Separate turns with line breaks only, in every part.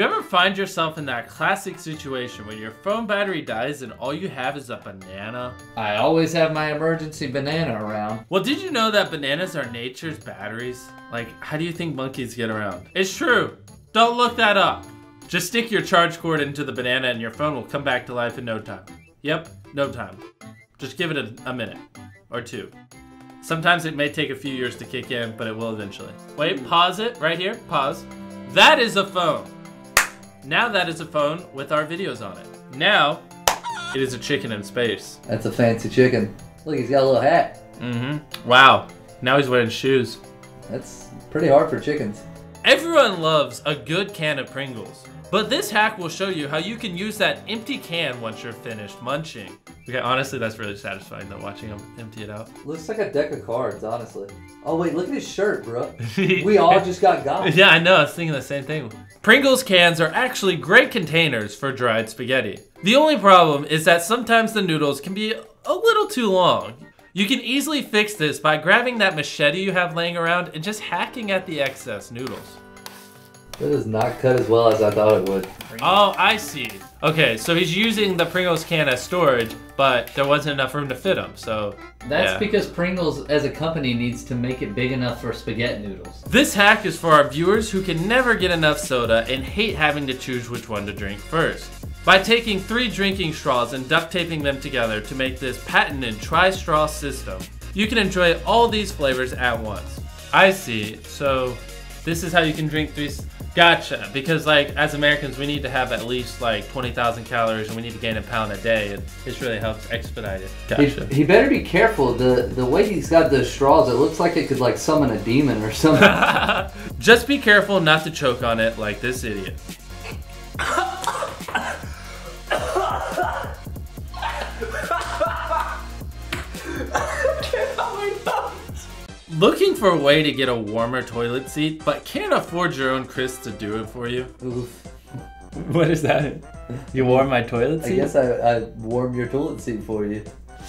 You ever find yourself in that classic situation when your phone battery dies and all you have is a banana?
I always have my emergency banana around.
Well, did you know that bananas are nature's batteries? Like, how do you think monkeys get around? It's true. Don't look that up. Just stick your charge cord into the banana and your phone will come back to life in no time. Yep, no time. Just give it a, a minute or two. Sometimes it may take a few years to kick in, but it will eventually. Wait, pause it right here. Pause. That is a phone. Now that is a phone with our videos on it. Now it is a chicken in space.
That's a fancy chicken. Look, he's got a little hat.
Mm-hmm. Wow. Now he's wearing shoes.
That's pretty hard for chickens.
Everyone loves a good can of Pringles. But this hack will show you how you can use that empty can once you're finished munching. Okay, honestly, that's really satisfying though, watching him empty it out.
Looks like a deck of cards, honestly. Oh wait, look at his shirt, bro. we all just got got.
Yeah, I know, I was thinking the same thing. Pringles cans are actually great containers for dried spaghetti. The only problem is that sometimes the noodles can be a little too long. You can easily fix this by grabbing that machete you have laying around and just hacking at the excess noodles.
That does not cut as well as I thought it would.
Oh, I see. Okay, so he's using the Pringles can as storage, but there wasn't enough room to fit them, so...
That's
yeah.
because Pringles as a company needs to make it big enough for spaghetti noodles.
This hack is for our viewers who can never get enough soda and hate having to choose which one to drink first. By taking three drinking straws and duct taping them together to make this patented tri-straw system, you can enjoy all these flavors at once. I see, so this is how you can drink three... Gotcha. Because like as Americans, we need to have at least like 20,000 calories, and we need to gain a pound a day. It this really helps expedite it. Gotcha.
He, he, better be careful. The the way he's got the straws, it looks like it could like summon a demon or something.
Just be careful not to choke on it like this idiot. Looking for a way to get a warmer toilet seat, but can't afford your own Chris to do it for you?
Oof.
What is that? You warm my toilet seat?
I guess I, I warm your toilet seat for you.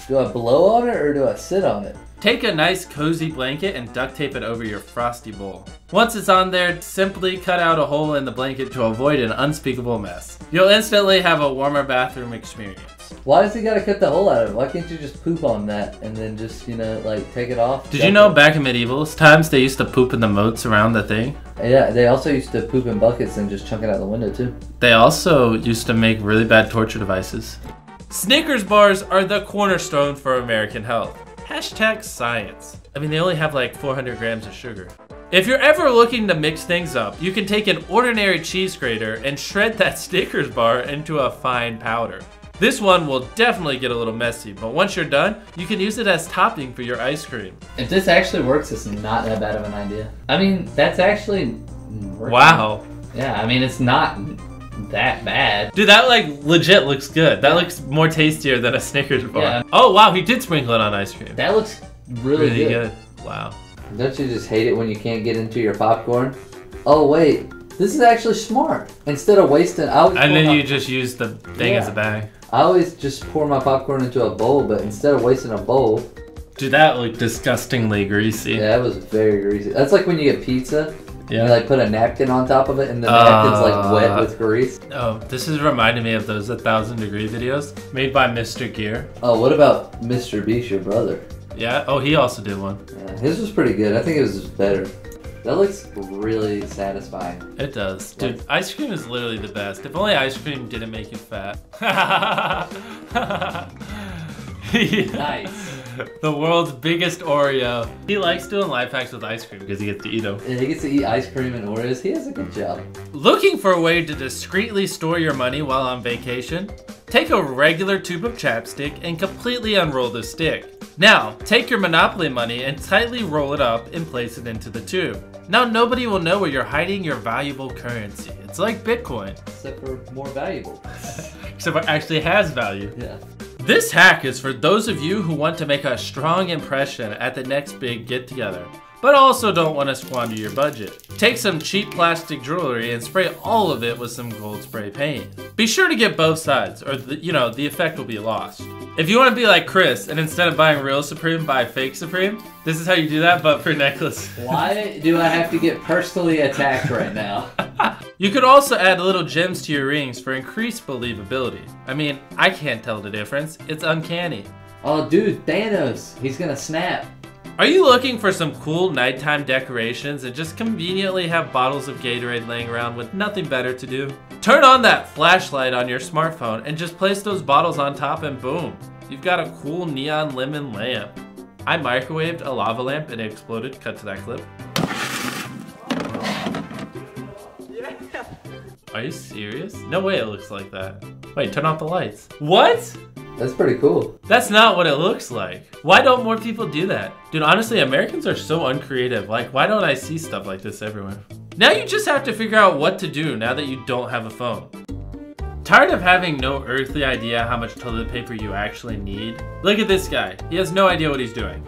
Do I blow on it or do I sit on it?
Take a nice cozy blanket and duct tape it over your frosty bowl. Once it's on there, simply cut out a hole in the blanket to avoid an unspeakable mess. You'll instantly have a warmer bathroom experience.
Why does he gotta cut the hole out of it? Why can't you just poop on that and then just, you know, like take it off?
Did you know it? back in medieval times they used to poop in the moats around the thing?
Yeah, they also used to poop in buckets and just chunk it out the window too.
They also used to make really bad torture devices. Snickers bars are the cornerstone for American health. Hashtag science. I mean, they only have like 400 grams of sugar. If you're ever looking to mix things up, you can take an ordinary cheese grater and shred that Snickers bar into a fine powder. This one will definitely get a little messy, but once you're done, you can use it as topping for your ice cream.
If this actually works, it's not that bad of an idea. I mean, that's actually
working. Wow.
Yeah, I mean, it's not that bad.
Dude, that like legit looks good. That looks more tastier than a Snickers bar. Yeah. Oh wow, he did sprinkle it on ice cream.
That looks really, really good.
good. Wow.
Don't you just hate it when you can't get into your popcorn? Oh wait, this is actually smart. Instead of wasting, I
and then you just use the thing yeah. as a bag.
I always just pour my popcorn into a bowl, but instead of wasting a bowl,
Dude, that looked disgustingly greasy.
Yeah, it was very greasy. That's like when you get pizza yeah. You like put a napkin on top of it, and the uh, napkin's like wet with grease.
Oh, this is reminding me of those 1,000 degree videos made by Mr. Gear.
Oh, what about Mr. Beast, your brother?
Yeah. Oh, he also did one.
Yeah, his was pretty good. I think it was better. That looks really satisfying.
It does. Dude, like, ice cream is literally the best. If only ice cream didn't make you fat.
nice.
the world's biggest Oreo. He likes doing life hacks with ice cream because he gets to eat them.
Yeah, he gets to eat ice cream and Oreos. He has a good job.
Looking for a way to discreetly store your money while on vacation? Take a regular tube of chapstick and completely unroll the stick. Now, take your Monopoly money and tightly roll it up and place it into the tube. Now nobody will know where you're hiding your valuable currency. It's like Bitcoin.
Except for more valuable.
Except for it actually has value.
Yeah.
This hack is for those of you who want to make a strong impression at the next big get together, but also don't want to squander your budget. Take some cheap plastic jewelry and spray all of it with some gold spray paint. Be sure to get both sides, or the, you know, the effect will be lost. If you want to be like Chris, and instead of buying real Supreme, buy fake Supreme, this is how you do that, but for necklace.
Why do I have to get personally attacked right now?
You could also add little gems to your rings for increased believability. I mean, I can't tell the difference. It's uncanny.
Oh, dude, Thanos. He's gonna snap.
Are you looking for some cool nighttime decorations and just conveniently have bottles of Gatorade laying around with nothing better to do? Turn on that flashlight on your smartphone and just place those bottles on top and boom, you've got a cool neon lemon lamp. I microwaved a lava lamp and it exploded. Cut to that clip. Are you serious? No way it looks like that. Wait, turn off the lights. What?
That's pretty cool.
That's not what it looks like. Why don't more people do that? Dude, honestly, Americans are so uncreative. Like, why don't I see stuff like this everywhere? Now you just have to figure out what to do now that you don't have a phone. Tired of having no earthly idea how much toilet paper you actually need? Look at this guy. He has no idea what he's doing.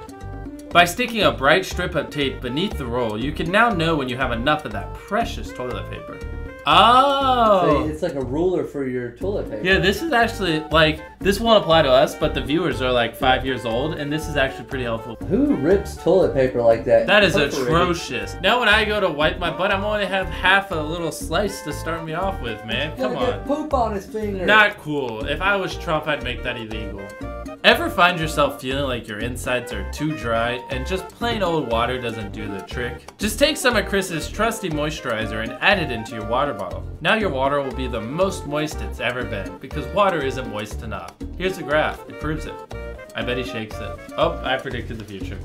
By sticking a bright strip of tape beneath the roll, you can now know when you have enough of that precious toilet paper. Oh!
So it's like a ruler for your toilet paper.
Yeah, this is actually like this won't apply to us, but the viewers are like five years old, and this is actually pretty helpful.
Who rips toilet paper like that?
That is
Perforated.
atrocious. Now when I go to wipe my butt, I'm only have half a little slice to start me off with, man. Come on.
poop on his finger.
Not cool. If I was Trump, I'd make that illegal. Ever find yourself feeling like your insides are too dry and just plain old water doesn't do the trick? Just take some of Chris's trusty moisturizer and add it into your water bottle. Now your water will be the most moist it's ever been because water isn't moist enough. Here's a graph, it proves it. I bet he shakes it. Oh, I predicted the future.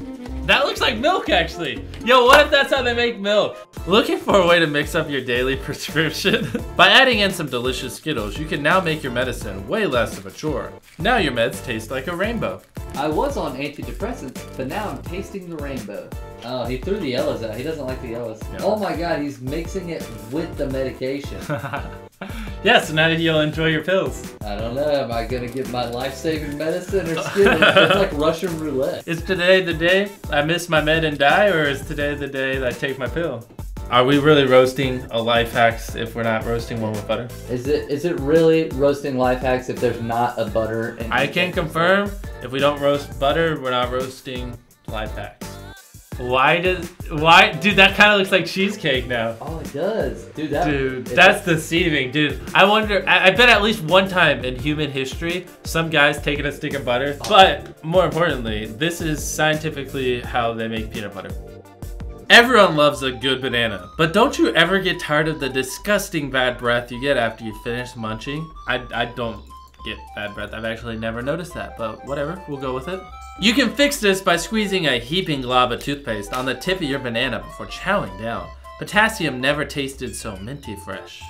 That looks like milk actually. Yo, what if that's how they make milk? Looking for a way to mix up your daily prescription? By adding in some delicious Skittles, you can now make your medicine way less of a chore. Now your meds taste like a rainbow.
I was on antidepressants, but now I'm tasting the rainbow. Oh, he threw the yellows out. He doesn't like the yellows.
Yeah.
Oh my god, he's mixing it with the medication.
yeah, so now you'll enjoy your pills.
I don't know. Am I gonna get my life-saving medicine or Skittles? it's like Russian roulette.
Is today the day I miss my med and die, or is today the day that I take my pill? Are we really roasting a life hacks if we're not roasting one with butter?
Is it is it really roasting life hacks if there's not a butter? In
I can confirm if we don't roast butter, we're not roasting life hacks. Why does why dude that kind of looks like cheesecake now.
Oh, it does, dude. That,
Dude, that's deceiving, dude. I wonder. I, I bet at least one time in human history, some guy's taken a stick of butter. Oh. But more importantly, this is scientifically how they make peanut butter. Everyone loves a good banana, but don't you ever get tired of the disgusting bad breath you get after you finish munching? I, I don't get bad breath. I've actually never noticed that, but whatever, we'll go with it. You can fix this by squeezing a heaping glob of toothpaste on the tip of your banana before chowing down. Potassium never tasted so minty fresh.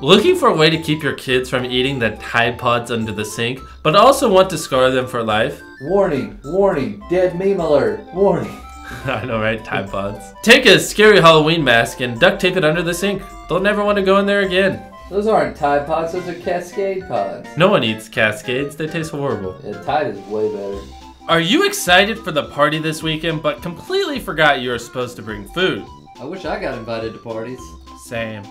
Looking for a way to keep your kids from eating the Tide Pods under the sink, but also want to scar them for life?
Warning, warning, dead meme alert, warning.
I know, right? Tide Pods. Take a scary Halloween mask and duct tape it under the sink. They'll never want to go in there again.
Those aren't Tide Pods, those are Cascade Pods.
No one eats Cascades, they taste horrible.
Yeah, Tide is way better.
Are you excited for the party this weekend but completely forgot you were supposed to bring food?
I wish I got invited to parties.
Same.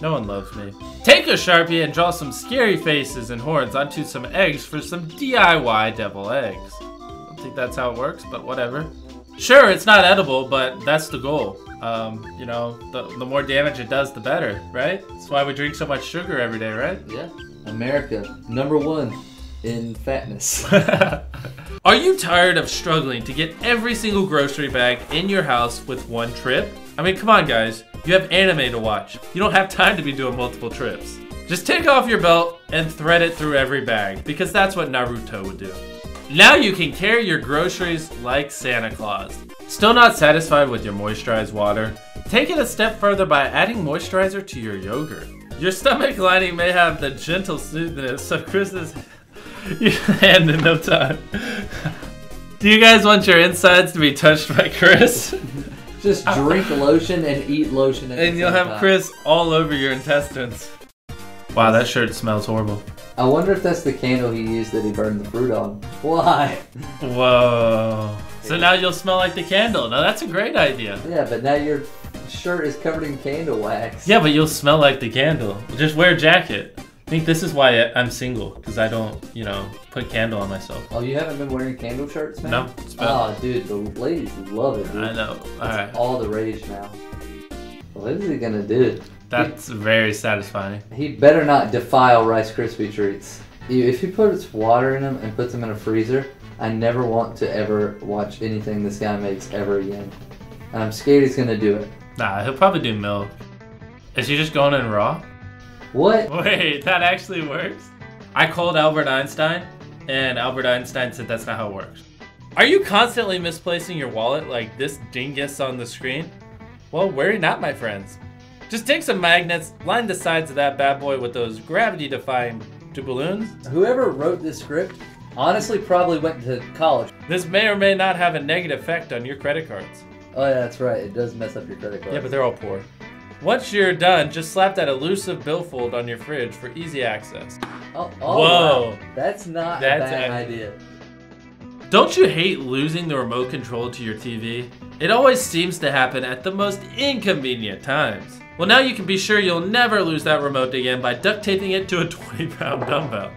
No one loves me. Take a Sharpie and draw some scary faces and horns onto some eggs for some DIY devil eggs. I don't think that's how it works, but whatever. Sure, it's not edible, but that's the goal. Um, you know, the, the more damage it does, the better, right? That's why we drink so much sugar every day, right?
Yeah. America, number one in fatness.
Are you tired of struggling to get every single grocery bag in your house with one trip? I mean, come on, guys. You have anime to watch. You don't have time to be doing multiple trips. Just take off your belt and thread it through every bag, because that's what Naruto would do. Now you can carry your groceries like Santa Claus. Still not satisfied with your moisturized water? Take it a step further by adding moisturizer to your yogurt. Your stomach lining may have the gentle smoothness of Chris's hand in no time. Do you guys want your insides to be touched by Chris?
Just drink lotion and eat lotion at the
and you'll have
time.
Chris all over your intestines. Wow, that shirt smells horrible.
I wonder if that's the candle he used that he burned the fruit on. Why?
Whoa. So now you'll smell like the candle. Now that's a great idea.
Yeah, but now your shirt is covered in candle wax.
Yeah, but you'll smell like the candle. Just wear a jacket. I think this is why I'm single, because I don't, you know, put candle on myself.
Oh, you haven't been wearing candle shirts, man?
No, it's been-
Oh, dude, the ladies love it, dude.
I know.
It's
Alright.
all the rage now. What is he gonna do?
That's very satisfying.
He better not defile Rice Krispie treats. If he puts water in them and puts them in a freezer, I never want to ever watch anything this guy makes ever again. And I'm scared he's gonna do it.
Nah, he'll probably do milk. Is he just going in raw?
What?
Wait, that actually works? I called Albert Einstein, and Albert Einstein said that's not how it works. Are you constantly misplacing your wallet like this dingus on the screen? Well, worry not, my friends. Just take some magnets, line the sides of that bad boy with those gravity defying balloons.
Whoever wrote this script honestly probably went to college.
This may or may not have a negative effect on your credit cards.
Oh yeah, that's right. It does mess up your credit card.
Yeah, but they're all poor. Once you're done, just slap that elusive billfold on your fridge for easy access.
oh, oh,
Whoa.
wow. That's not
That's
a bad idea.
Don't you hate losing the remote control to your TV? It always seems to happen at the most inconvenient times. Well, now you can be sure you'll never lose that remote again by duct taping it to a 20 pound dumbbell.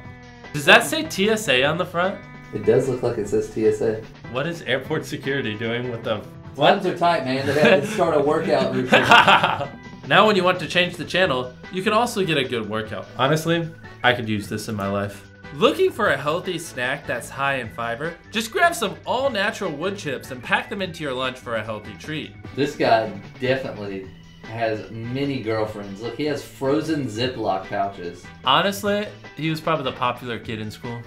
Does that say TSA on the front?
It does look like it says TSA.
What is airport security doing with the.
Buttons are tight, man. They have to start a workout routine.
now, when you want to change the channel, you can also get a good workout. Honestly, I could use this in my life. Looking for a healthy snack that's high in fiber? Just grab some all natural wood chips and pack them into your lunch for a healthy treat.
This guy definitely has many girlfriends. Look, he has frozen Ziploc pouches.
Honestly, he was probably the popular kid in school.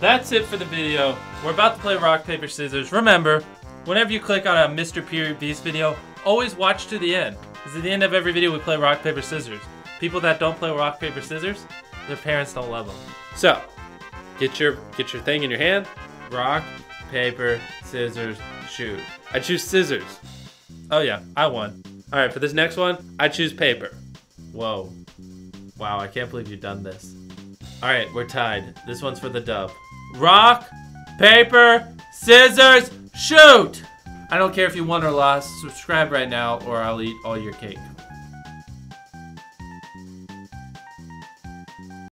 That's it for the video. We're about to play rock, paper, scissors. Remember, whenever you click on a Mr. Period Beast video, always watch to the end. Because at the end of every video, we play rock, paper, scissors. People that don't play rock, paper, scissors, their parents don't love them. So, get your get your thing in your hand. Rock, paper, scissors, shoot. I choose scissors. Oh yeah, I won. All right, for this next one, I choose paper. Whoa. Wow, I can't believe you've done this. All right, we're tied. This one's for the dub. Rock, paper, scissors, shoot! I don't care if you won or lost. Subscribe right now, or I'll eat all your cake.